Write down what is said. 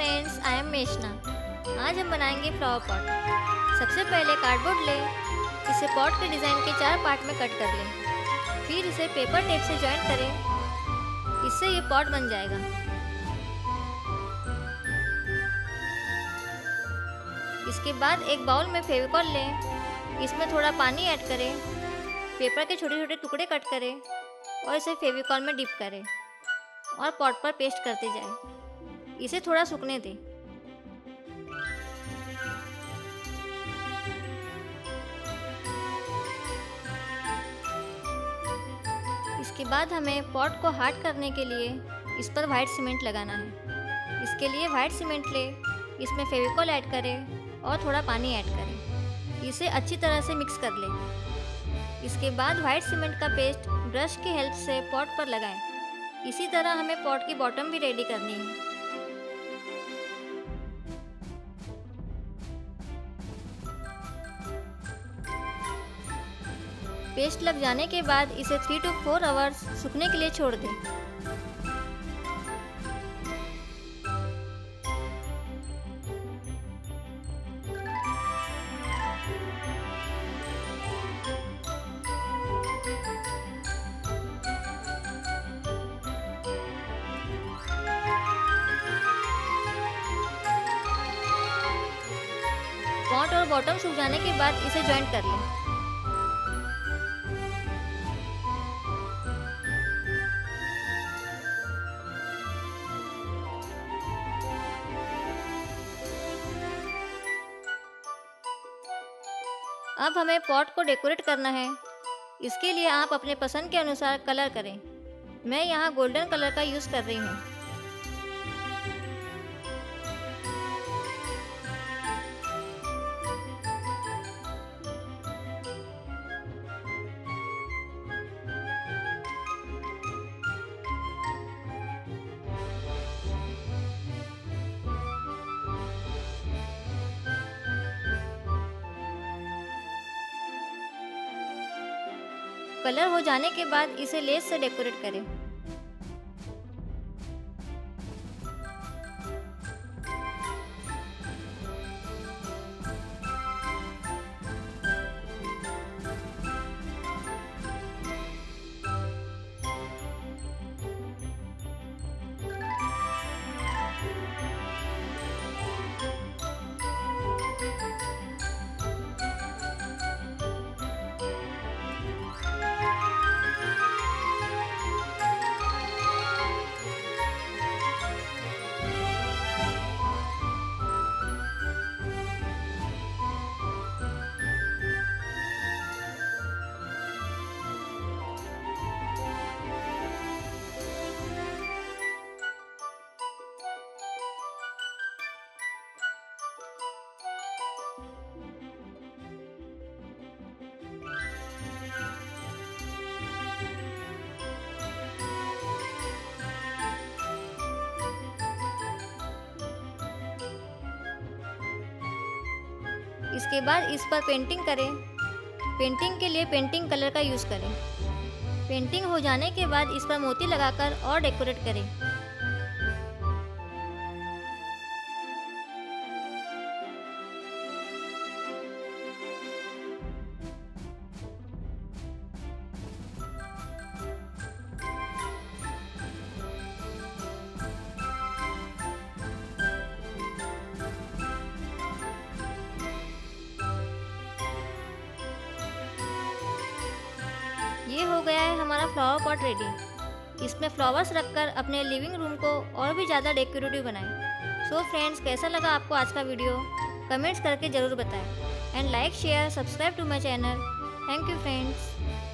Friends I am मेशना आज हम बनाएँगे फ्लावर पॉट सबसे पहले कार्डबोर्ड लें, इसे पॉट के डिज़ाइन के चार पार्ट में कट कर लें. फिर इसे पेपर टेप से ज्वाइन करें. इससे ये पॉट बन जाएगा. इसके बाद एक बाउल में फेविकॉल लें. इसमें थोड़ा पानी ऐड करें. पेपर के छोटे छोटे टुकड़े कट करें और इसे फेविकॉल में डिप करें और पॉट पर पेस्ट करते जाएँ। इसे थोड़ा सूखने दें। इसके बाद हमें पॉट को हार्ड करने के लिए इस पर वाइट सीमेंट लगाना है। इसके लिए वाइट सीमेंट ले, इसमें फेविकॉल ऐड करें और थोड़ा पानी ऐड करें। इसे अच्छी तरह से मिक्स कर लें। इसके बाद वाइट सीमेंट का पेस्ट ब्रश की हेल्प से पॉट पर लगाएँ। इसी तरह हमें पॉट की बॉटम भी रेडी करनी है। पेस्ट लग जाने के बाद इसे थ्री टू फोर आवर्स सूखने के लिए छोड़ दें। पॉट और बॉटम सूख जाने के बाद इसे ज्वाइंट कर लें। अब हमें पॉट को डेकोरेट करना है। इसके लिए आप अपने पसंद के अनुसार कलर करें। मैं यहाँ गोल्डन कलर का यूज़ कर रही हूँ। कलर हो जाने के बाद इसे लेस से डेकोरेट करें। इसके बाद इस पर पेंटिंग करें। पेंटिंग के लिए पेंटिंग कलर का यूज़ करें। पेंटिंग हो जाने के बाद इस पर मोती लगाकर और डेकोरेट करें। ये हो गया है हमारा फ्लावर पॉट रेडी इसमें फ्लावर्स रखकर अपने लिविंग रूम को और भी ज़्यादा डेकोरेटिव बनाएँ। सो फ्रेंड्स कैसा लगा आपको आज का वीडियो कमेंट्स करके ज़रूर बताएँ। And like share subscribe to my channel thank you friends